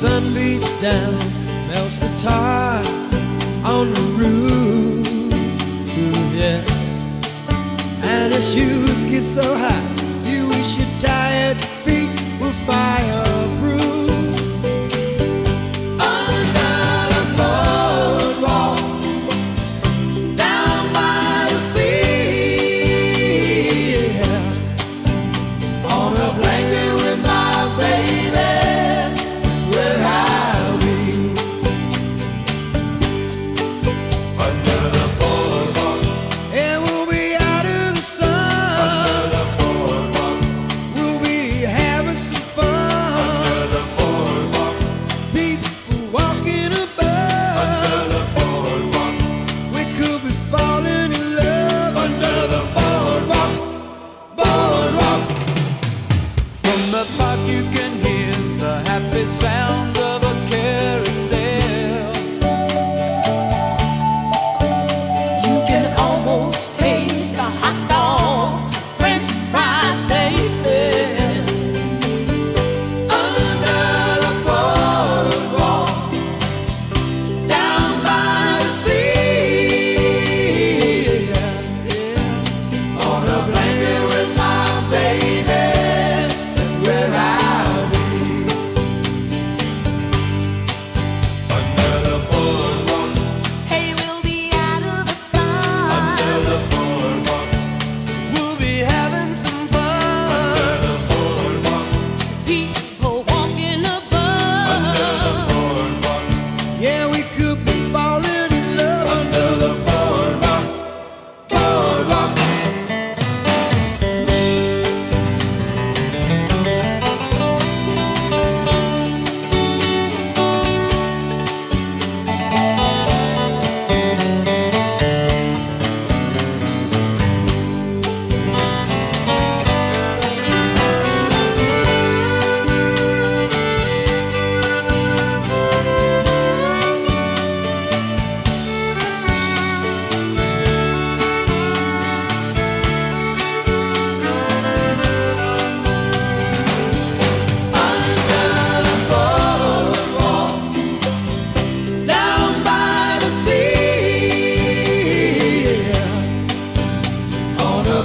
sun beats down, melts the tar on the roof.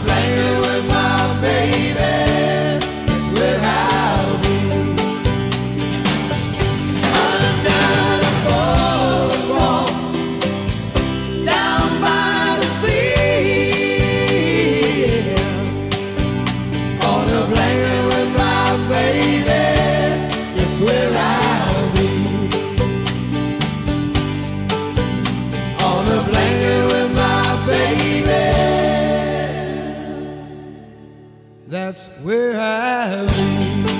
the. That's where I live.